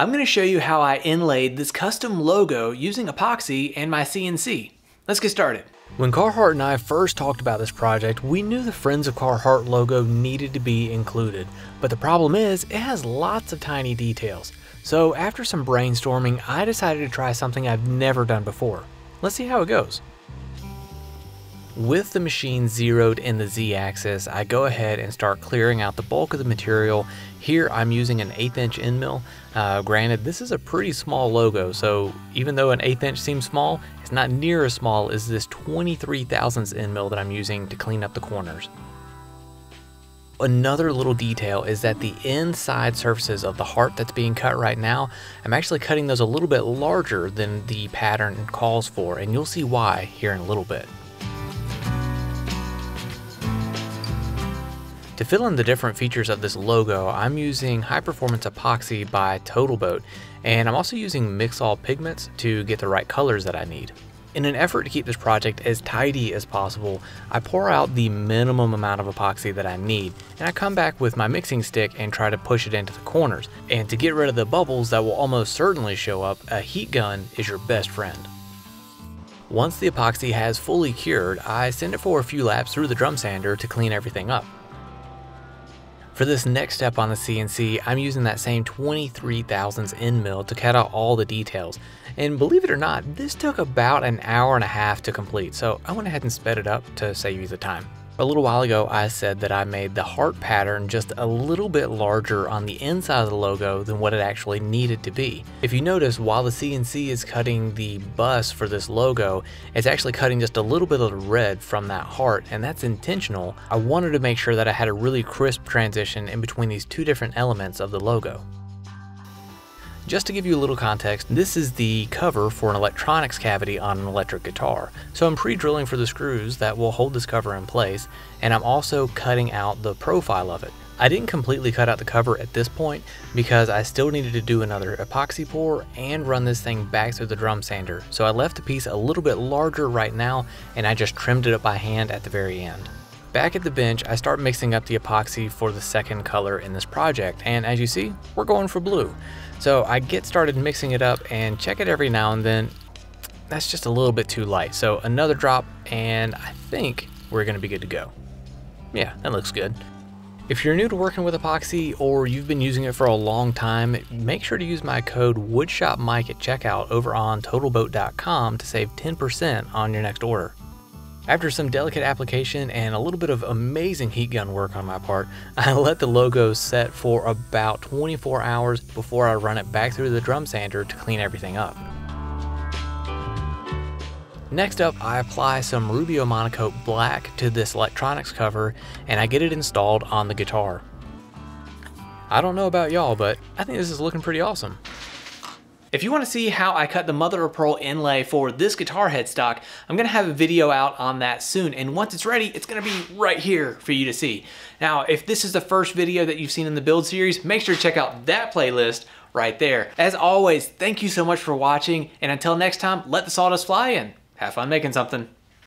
I'm going to show you how I inlaid this custom logo using epoxy and my CNC. Let's get started. When Carhartt and I first talked about this project, we knew the Friends of Carhartt logo needed to be included, but the problem is it has lots of tiny details. So after some brainstorming, I decided to try something I've never done before. Let's see how it goes. With the machine zeroed in the z-axis, I go ahead and start clearing out the bulk of the material. Here I'm using an eighth inch end mill. Uh, granted, this is a pretty small logo, so even though an eighth inch seems small, it's not near as small as this 23 thousandths end mill that I'm using to clean up the corners. Another little detail is that the inside surfaces of the heart that's being cut right now, I'm actually cutting those a little bit larger than the pattern calls for, and you'll see why here in a little bit. To fill in the different features of this logo, I'm using high performance epoxy by TotalBoat, and I'm also using Mixol pigments to get the right colors that I need. In an effort to keep this project as tidy as possible, I pour out the minimum amount of epoxy that I need, and I come back with my mixing stick and try to push it into the corners. And to get rid of the bubbles that will almost certainly show up, a heat gun is your best friend. Once the epoxy has fully cured, I send it for a few laps through the drum sander to clean everything up. For this next step on the CNC, I'm using that same 23 thousandths end mill to cut out all the details. And believe it or not, this took about an hour and a half to complete, so I went ahead and sped it up to save you the time. A little while ago, I said that I made the heart pattern just a little bit larger on the inside of the logo than what it actually needed to be. If you notice, while the CNC is cutting the bus for this logo, it's actually cutting just a little bit of the red from that heart, and that's intentional. I wanted to make sure that I had a really crisp transition in between these two different elements of the logo. Just to give you a little context, this is the cover for an electronics cavity on an electric guitar. So I'm pre-drilling for the screws that will hold this cover in place, and I'm also cutting out the profile of it. I didn't completely cut out the cover at this point because I still needed to do another epoxy pour and run this thing back through the drum sander. So I left the piece a little bit larger right now and I just trimmed it up by hand at the very end. Back at the bench, I start mixing up the epoxy for the second color in this project, and as you see, we're going for blue. So I get started mixing it up and check it every now and then. That's just a little bit too light. So another drop, and I think we're gonna be good to go. Yeah, that looks good. If you're new to working with epoxy or you've been using it for a long time, make sure to use my code WoodshopMike at checkout over on TotalBoat.com to save 10% on your next order. After some delicate application and a little bit of amazing heat gun work on my part, I let the logo set for about 24 hours before I run it back through the drum sander to clean everything up. Next up, I apply some Rubio Monocoat Black to this electronics cover and I get it installed on the guitar. I don't know about y'all, but I think this is looking pretty awesome. If you want to see how I cut the mother of pearl inlay for this guitar headstock, I'm going to have a video out on that soon. And once it's ready, it's going to be right here for you to see. Now, if this is the first video that you've seen in the build series, make sure to check out that playlist right there. As always, thank you so much for watching. And until next time, let the sawdust fly and have fun making something.